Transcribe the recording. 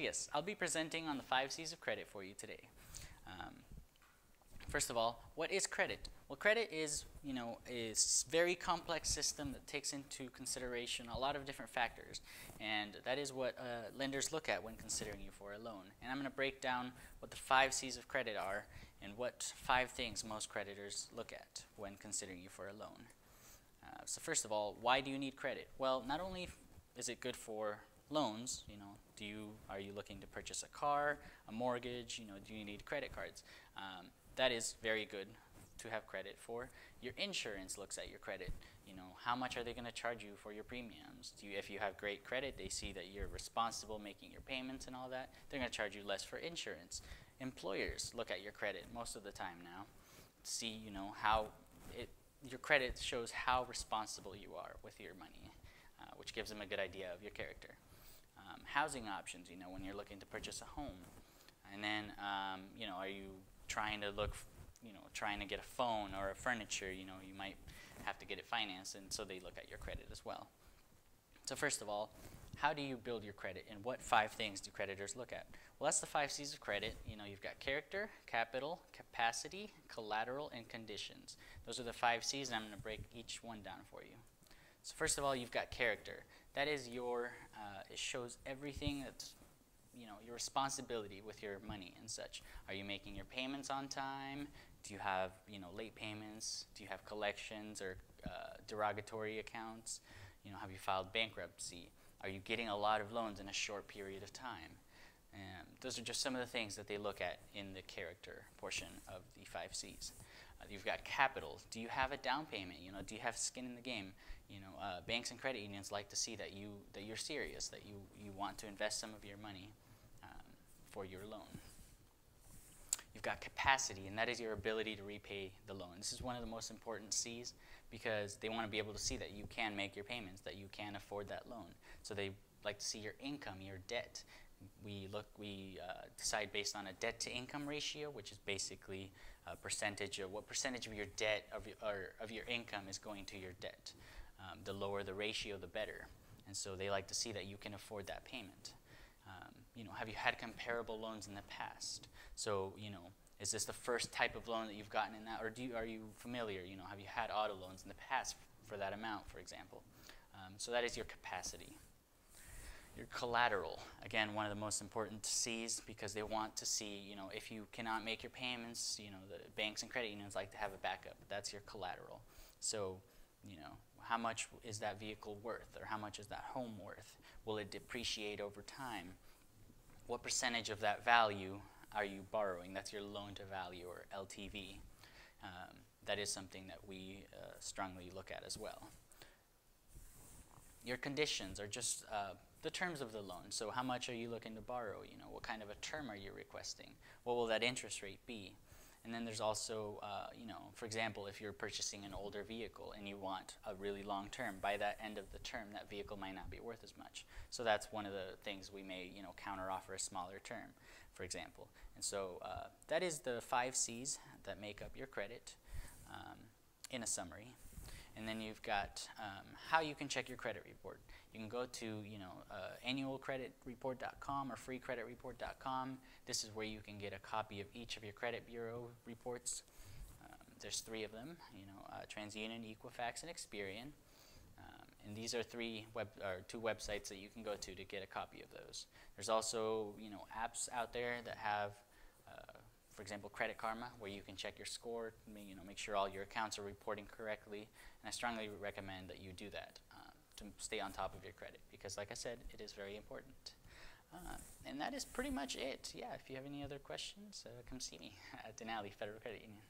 yes, I'll be presenting on the five C's of credit for you today. Um, first of all, what is credit? Well, credit is, you know, a very complex system that takes into consideration a lot of different factors, and that is what uh, lenders look at when considering you for a loan. And I'm going to break down what the five C's of credit are and what five things most creditors look at when considering you for a loan. Uh, so first of all, why do you need credit? Well, not only is it good for loans, you know, do you are you looking to purchase a car, a mortgage, you know, do you need credit cards? Um, that is very good to have credit for. Your insurance looks at your credit. You know, how much are they going to charge you for your premiums? Do you, if you have great credit, they see that you're responsible making your payments and all that. They're going to charge you less for insurance. Employers look at your credit most of the time now, see you know how it your credit shows how responsible you are with your money, uh, which gives them a good idea of your character. Um, housing options, you know, when you're looking to purchase a home, and then um, you know, are you trying to look, you know, trying to get a phone or a furniture? You know, you might have to get it financed, and so they look at your credit as well. So first of all, how do you build your credit, and what five things do creditors look at? Well, that's the five C's of credit. You know, you've got character, capital, capacity, collateral, and conditions. Those are the five C's, and I'm going to break each one down for you. So first of all, you've got character. That is your. Uh, it shows everything that's, you know, your responsibility with your money and such. Are you making your payments on time? Do you have, you know, late payments? Do you have collections or uh, derogatory accounts? You know, have you filed bankruptcy? Are you getting a lot of loans in a short period of time? Um, those are just some of the things that they look at in the character portion of the five C's. Uh, you've got capital. Do you have a down payment? You know, do you have skin in the game? You know, uh, banks and credit unions like to see that you that you're serious, that you you want to invest some of your money um, for your loan. You've got capacity, and that is your ability to repay the loan. This is one of the most important C's because they want to be able to see that you can make your payments, that you can afford that loan. So they like to see your income, your debt. We look, we uh, decide based on a debt to income ratio, which is basically a percentage of what percentage of your debt of your, of your income is going to your debt. Um, the lower the ratio, the better. And so they like to see that you can afford that payment. Um, you know, have you had comparable loans in the past? So, you know, is this the first type of loan that you've gotten in that, or do you, are you familiar? You know, have you had auto loans in the past for that amount, for example? Um, so that is your capacity. Your collateral, again, one of the most important C's because they want to see, you know, if you cannot make your payments, you know, the banks and credit unions like to have a backup. That's your collateral. So, you know, how much is that vehicle worth, or how much is that home worth? Will it depreciate over time? What percentage of that value are you borrowing? That's your loan to value or LTV. Um, that is something that we uh, strongly look at as well. Your conditions are just uh, the terms of the loan. So, how much are you looking to borrow? You know, what kind of a term are you requesting? What will that interest rate be? And then there's also, uh, you know, for example, if you're purchasing an older vehicle and you want a really long term, by that end of the term, that vehicle might not be worth as much. So that's one of the things we may, you know, counteroffer a smaller term, for example. And so uh, that is the five C's that make up your credit um, in a summary. And then you've got um, how you can check your credit report. You can go to you know uh, annualcreditreport.com or freecreditreport.com. This is where you can get a copy of each of your credit bureau reports. Um, there's three of them. You know, uh, TransUnion, Equifax, and Experian. Um, and these are three web or two websites that you can go to to get a copy of those. There's also you know apps out there that have for example, Credit Karma, where you can check your score, you know, make sure all your accounts are reporting correctly. And I strongly recommend that you do that uh, to stay on top of your credit because, like I said, it is very important. Uh, and that is pretty much it. Yeah, if you have any other questions, uh, come see me at Denali Federal Credit Union.